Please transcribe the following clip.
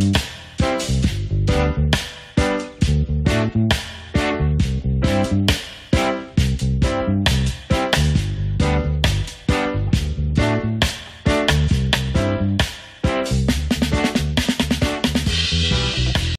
you